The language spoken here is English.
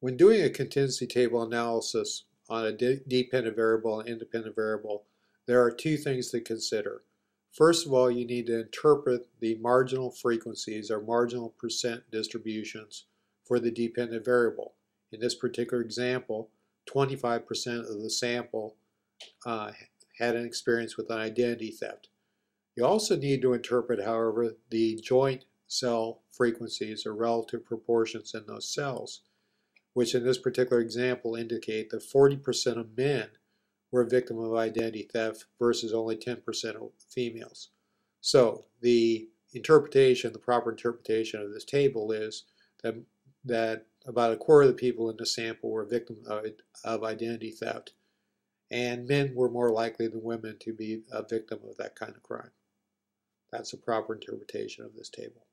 When doing a contingency table analysis on a de dependent variable and independent variable, there are two things to consider. First of all, you need to interpret the marginal frequencies or marginal percent distributions for the dependent variable. In this particular example, 25% of the sample uh, had an experience with an identity theft. You also need to interpret, however, the joint cell frequencies or relative proportions in those cells, which in this particular example indicate that 40% of men were a victim of identity theft versus only 10% of females. So the interpretation, the proper interpretation of this table is that, that about a quarter of the people in the sample were victims of, of identity theft, and men were more likely than women to be a victim of that kind of crime. That's the proper interpretation of this table.